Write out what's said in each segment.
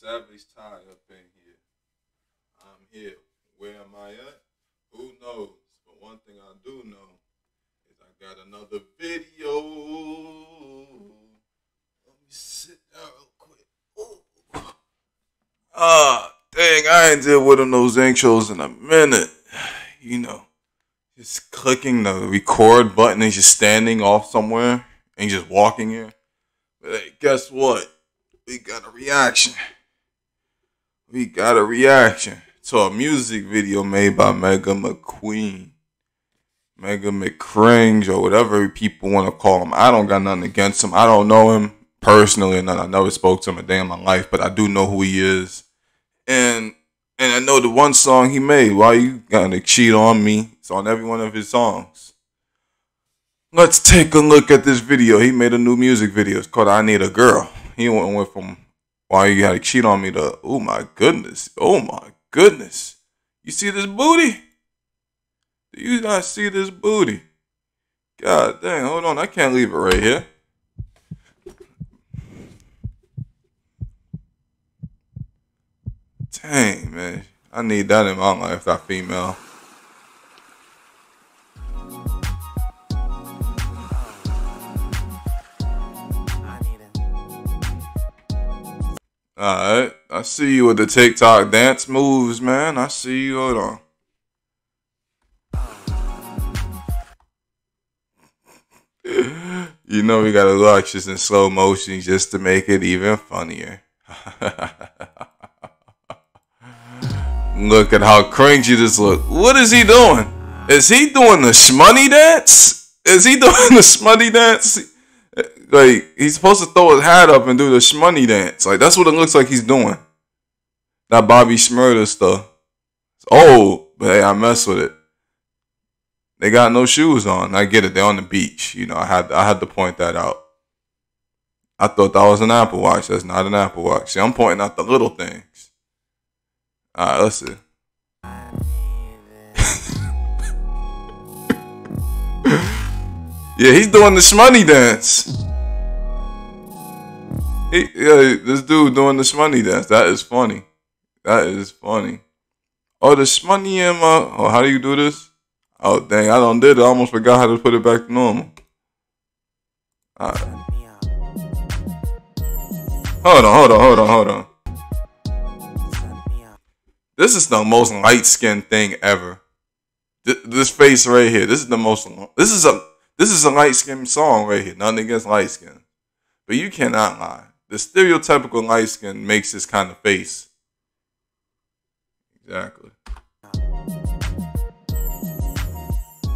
Savage Ty up in here. I'm here. Where am I at? Who knows? But one thing I do know is I got another video. Let me sit down real quick. Ah, dang, I ain't did one of those intros in a minute. You know, just clicking the record button and just standing off somewhere and just walking here. But hey, guess what? We got a reaction. We got a reaction to a music video made by Mega McQueen. Mega McCringe or whatever people want to call him. I don't got nothing against him. I don't know him personally, and I never spoke to him a day in my life, but I do know who he is. And and I know the one song he made, Why You Gonna Cheat on Me? It's on every one of his songs. Let's take a look at this video. He made a new music video. It's called I Need a Girl. He went, went from Why You Gotta Cheat on Me to Oh my goodness. Oh my goodness. You see this booty? Do you not see this booty? God dang, hold on. I can't leave it right here. Dang, man. I need that in my life, that female. Alright, I see you with the TikTok dance moves, man. I see you. Hold on. you know we gotta watch this in slow motion just to make it even funnier. look at how cringy this look. What is he doing? Is he doing the shmoney dance? Is he doing the shmoney dance? Like he's supposed to throw his hat up and do the shmoney dance. Like that's what it looks like he's doing. That Bobby Shmurda stuff. It's old, but hey, I mess with it. They got no shoes on. I get it. They're on the beach. You know, I had I had to point that out. I thought that was an Apple Watch. That's not an Apple Watch. See, I'm pointing out the little things. All right, let's see. yeah, he's doing the shmoney dance. He, yeah, this dude doing the shmoney dance. That is funny. That is funny. Oh, the shmoney my. Oh, how do you do this? Oh dang, I don't did it. I almost forgot how to put it back to normal. Alright. Hold on, hold on, hold on, hold on. This is the most light skinned thing ever. This face right here. This is the most. This is a. This is a light skinned song right here. Nothing against light skin, but you cannot lie. The stereotypical light skin makes this kind of face. Exactly.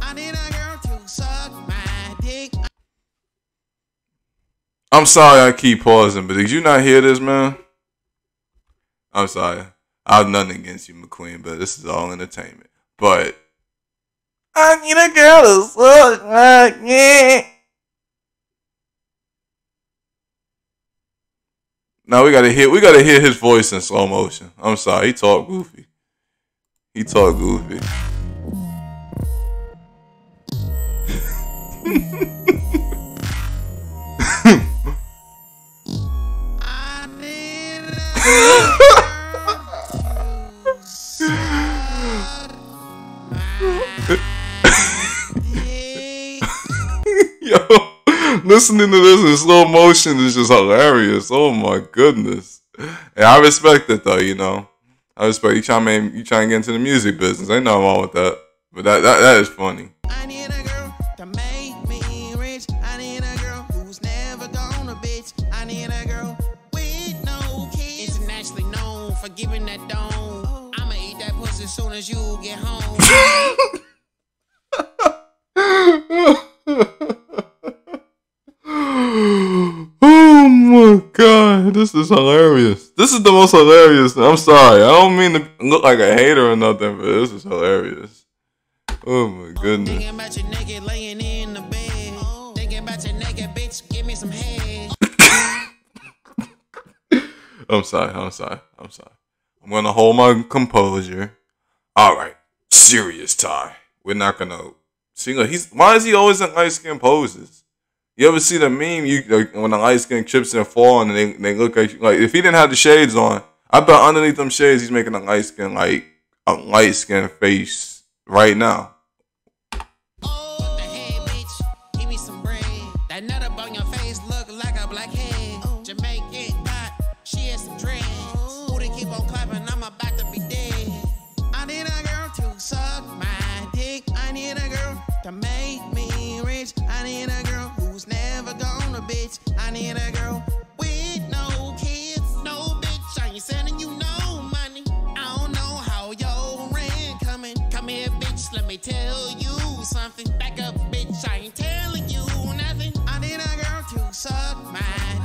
And Nina got to sudden my dick. I'm sorry I keep pausing, but did you not hear this, man? I'm sorry. I have nothing against you, McQueen, but this is all entertainment. But I need a girl to suck like me. Now we gotta hear we gotta hear his voice in slow motion. I'm sorry, he talk goofy. He talk goofy. Yo, listening to this in slow motion is just hilarious. Oh my goodness. And I respect it though, you know. I respect you trying to you trying to get into the music business. Ain't nothing wrong with that. But that that, that is funny. giving that dome. I'ma eat that pussy soon as you get home. oh my god, this is hilarious. This is the most hilarious. I'm sorry. I don't mean to look like a hater or nothing, but this is hilarious. Oh my goodness. I'm sorry. I'm sorry. I'm sorry. I'm gonna hold my composure. All right, serious Ty. We're not gonna see. Look, he's why is he always in light skin poses? You ever see the meme? You like, when the light skin chips and fall and they they look like like if he didn't have the shades on, I bet underneath them shades he's making a light skin like a light skin face right now. Tell you something. Back up, bitch, I ain't telling you nothing. I need a girl to suck my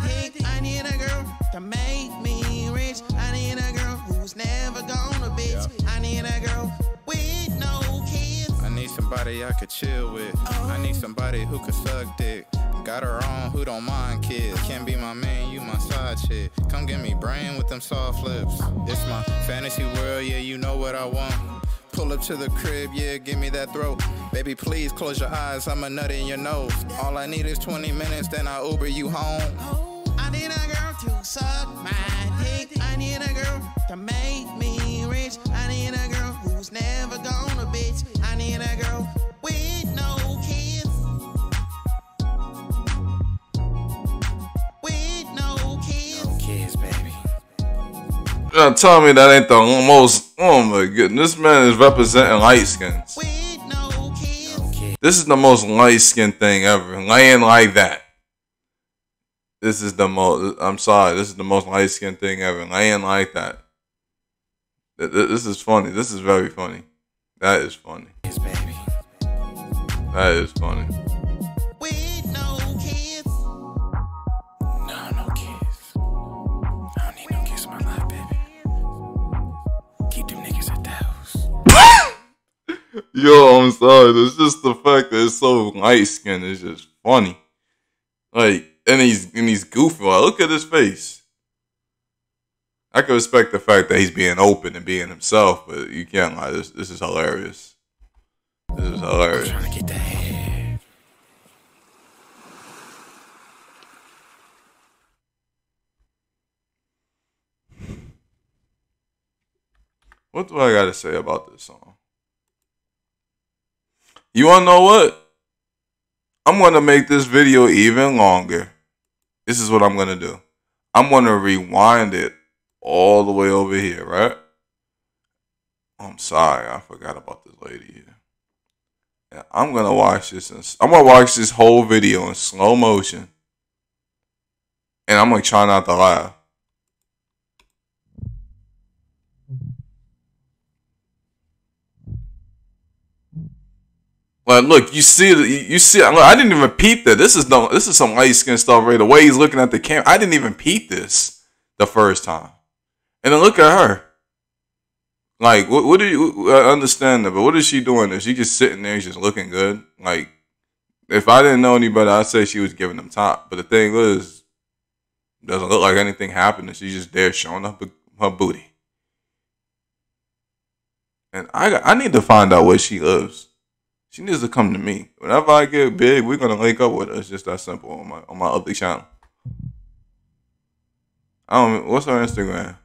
dick. I need a girl to make me rich. I need a girl who's never gonna bitch. I need a girl with no kids. I need somebody I could chill with. Oh. I need somebody who could suck dick. Got her on who don't mind kids. Can't be my man, you my side chick. Come get me brain with them soft lips. It's my fantasy world, yeah, you know what I want. Pull up to the crib, yeah, give me that throat. Baby, please close your eyes, I'm a nut in your nose. All I need is 20 minutes, then I Uber you home. Oh, I need a girl to suck my dick. I need a girl to make me rich. I need a girl who's never gonna bitch. I need a girl You're tell me that ain't the most Oh my goodness, this man is representing light skins. This is the most light skinned thing ever. Laying like that. This is the most, I'm sorry, this is the most light skinned thing ever. Laying like that. This is funny. This is very funny. That is funny. That is funny. Yo, I'm sorry. It's just the fact that it's so light skinned is just funny. Like, and he's and he's goofy. Like, look at his face. I can respect the fact that he's being open and being himself, but you can't lie. This this is hilarious. This is hilarious. I'm trying to get the head. What do I gotta say about this song? You wanna know what? I'm gonna make this video even longer. This is what I'm gonna do. I'm gonna rewind it all the way over here, right? I'm sorry, I forgot about this lady here. Yeah, I'm gonna watch this. In, I'm gonna watch this whole video in slow motion, and I'm gonna try not to laugh. Look, you see, you see. Look, I didn't even peep that. This is no, this is some light skin stuff. Right, away. he's looking at the camera, I didn't even peep this the first time. And then look at her. Like, what? What do you I understand that? But what is she doing? Is she just sitting there, just looking good? Like, if I didn't know any better, I'd say she was giving them top. But the thing is, doesn't look like anything happened. She's just there showing up her booty. And I, I need to find out where she lives. She needs to come to me. Whenever I get big, we're gonna link up with her. It's just that simple on my on my other channel. I don't. What's her Instagram?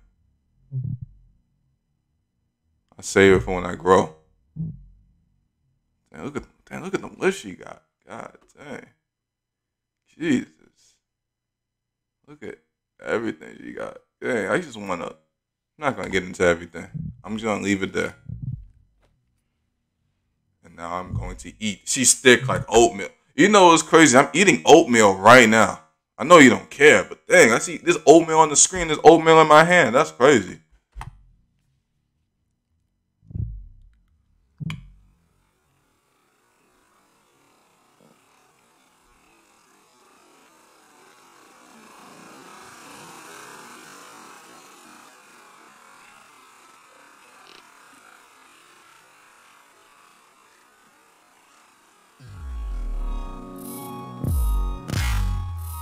I save it for when I grow. Damn, look at damn, look at the list she got. God dang. Jesus. Look at everything she got. Dang, I just wanna. I'm not gonna get into everything. I'm just gonna leave it there now I'm going to eat. She's thick like oatmeal. You know what's crazy? I'm eating oatmeal right now. I know you don't care, but dang, I see this oatmeal on the screen. this oatmeal in my hand. That's crazy.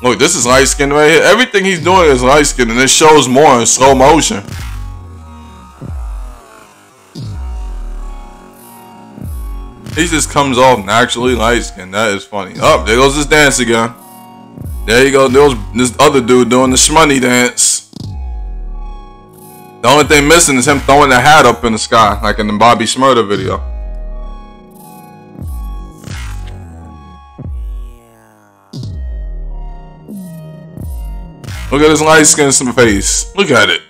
Look, this is light skin right here. Everything he's doing is light skin, and it shows more in slow motion. He just comes off naturally light skin. That is funny. Up, oh, there goes his dance again. There you go. There was this other dude doing the shmoney dance. The only thing missing is him throwing the hat up in the sky, like in the Bobby Shmurda video. Look at his light skin face. Look at it.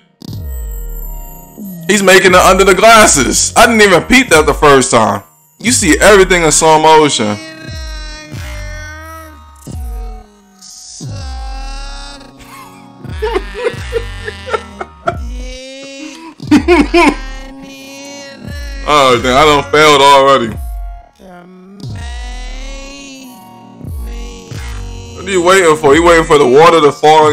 He's making it under the glasses. I didn't even peep that the first time. You see everything in slow motion. oh, dang, I done failed already. What are you waiting for? You waiting for the water to fall,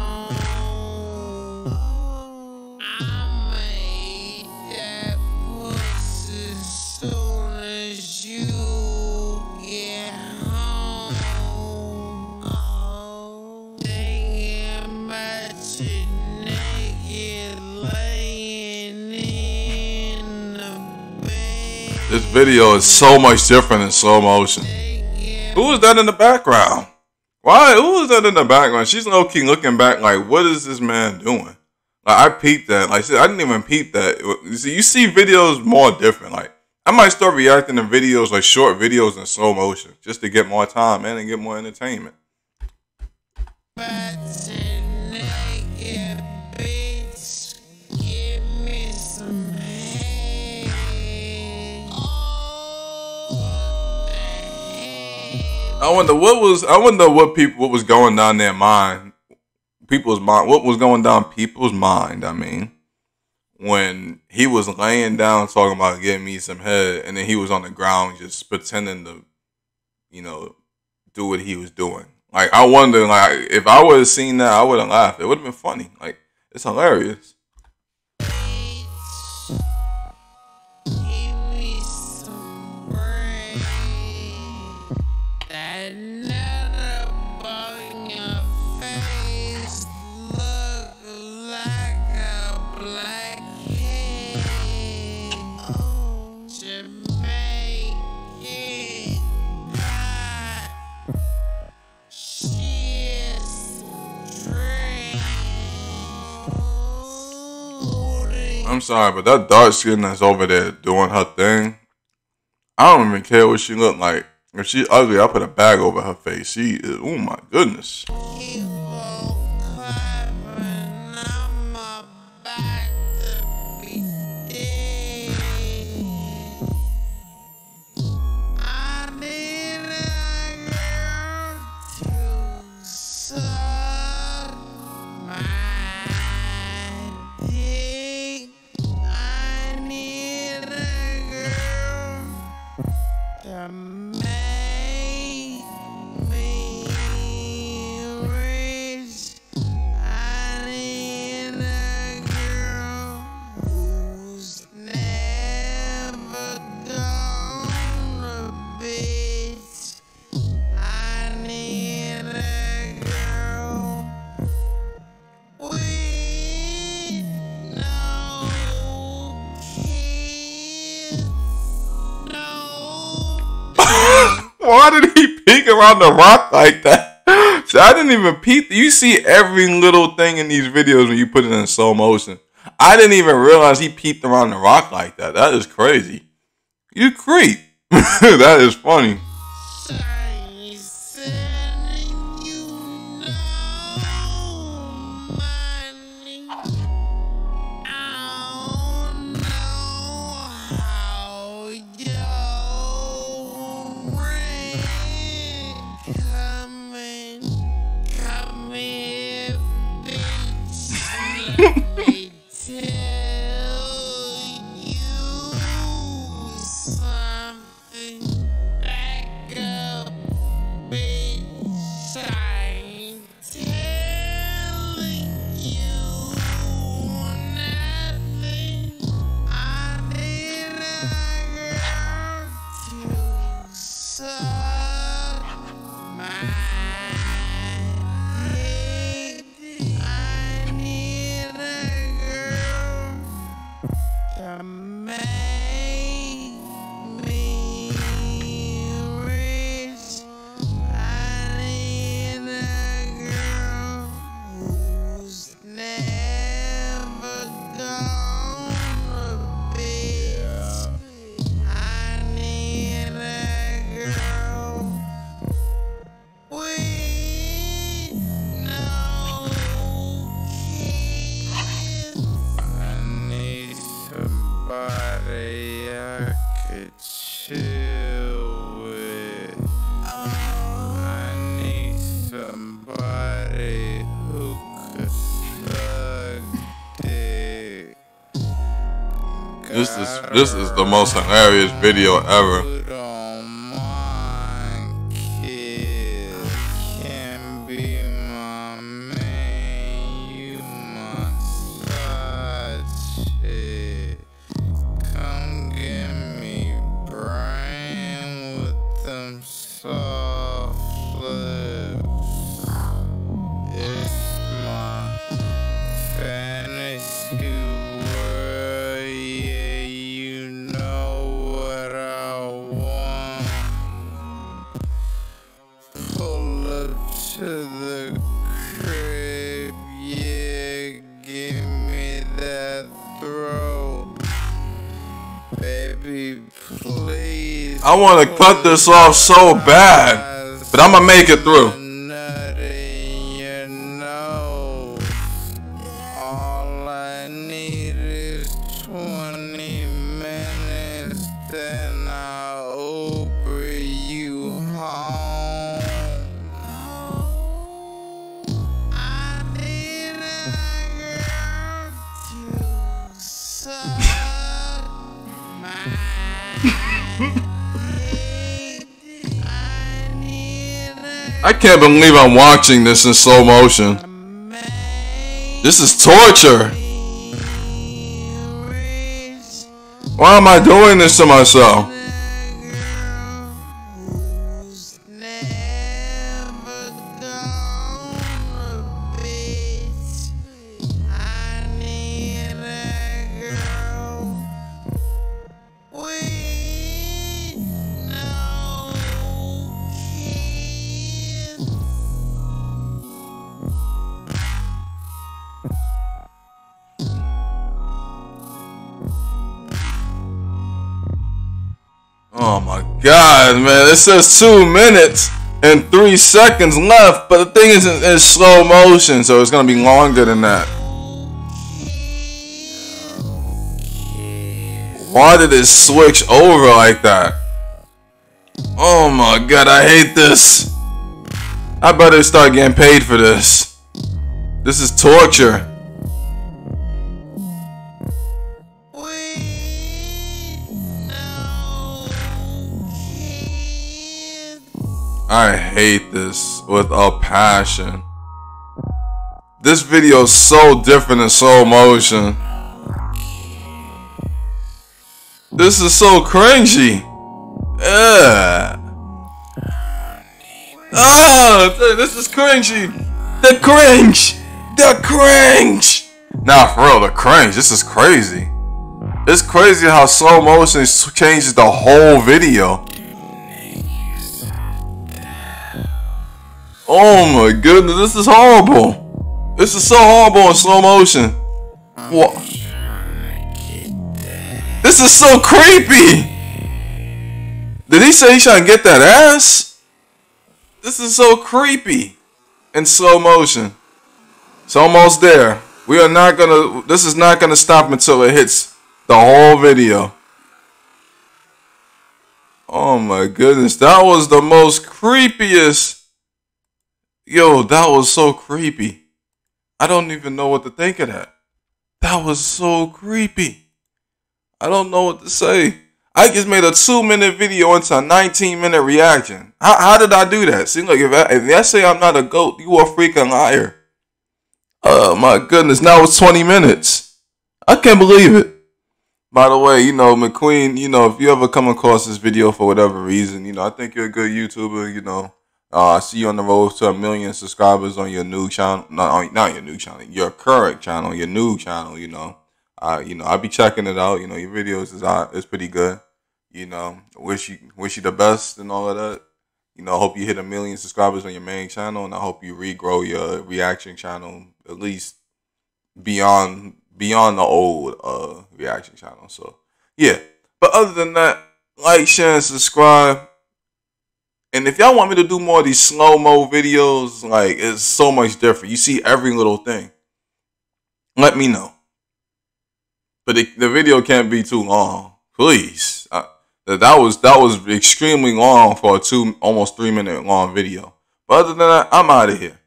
video is so much different in slow motion. Who is that in the background? Why? Who is that in the background? She's low key looking back like, what is this man doing? Like I peeped that. Like I didn't even peep that. You see, you see videos more different. Like I might start reacting to videos like short videos in slow motion just to get more time man, and get more entertainment. I wonder what was I wonder what people what was going down their mind, people's mind. What was going down people's mind? I mean, when he was laying down talking about getting me some head, and then he was on the ground just pretending to, you know, do what he was doing. Like I wonder, like if I would have seen that, I would have laughed. It would have been funny. Like it's hilarious. I'm sorry, but that dark skin that's over there doing her thing, I don't even care what she look like. If she ugly, I put a bag over her face. She is, oh my goodness. Why did he peek around the rock like that? So I didn't even peek. You see every little thing in these videos when you put it in slow motion. I didn't even realize he peeked around the rock like that. That is crazy. You creep. that is funny. This is the most hilarious video ever. I want to cut this off so bad, but I'm gonna make it through. All I need is 20 minutes, then I can't believe I'm watching this in slow motion. This is torture. Why am I doing this to myself? God, man. It says two minutes and three seconds left, but the thing is in slow motion, so it's gonna be longer than that. Why did it switch over like that? Oh my god, I hate this. I better start getting paid for this. This is torture. I hate this with a passion. This video is so different in slow motion. This is so cringy. Yeah. Oh, this is cringy. The cringe. The cringe. Nah, for real, the cringe. This is crazy. It's crazy how slow motion changes the whole video. Oh my goodness, this is horrible. This is so horrible in slow motion. What? This is so creepy. Did he say he's trying to get that ass? This is so creepy in slow motion. It's almost there. We are not gonna, this is not gonna stop until it hits the whole video. Oh my goodness, that was the most creepiest. Yo, that was so creepy. I don't even know what to think of that. That was so creepy. I don't know what to say. I just made a two minute video into a 19 minute reaction. How, how did I do that? See, look, if I, if I say I'm not a goat, you are a freaking liar. Oh my goodness, now it's 20 minutes. I can't believe it. By the way, you know, McQueen, you know, if you ever come across this video for whatever reason, you know, I think you're a good YouTuber, you know. Uh, see you on the road to a million subscribers on your new channel. Not not your new channel, your current channel, your new channel. You know, uh, you know, I'll be checking it out. You know, your videos is uh, is pretty good. You know, wish you wish you the best and all of that. You know, hope you hit a million subscribers on your main channel, and I hope you regrow your reaction channel at least beyond beyond the old uh reaction channel. So yeah, but other than that, like, share, and subscribe. And if y'all want me to do more of these slow mo videos, like it's so much different. You see every little thing. Let me know. But the video can't be too long, please. That that was that was extremely long for a two almost three minute long video. But other than that, I'm out of here.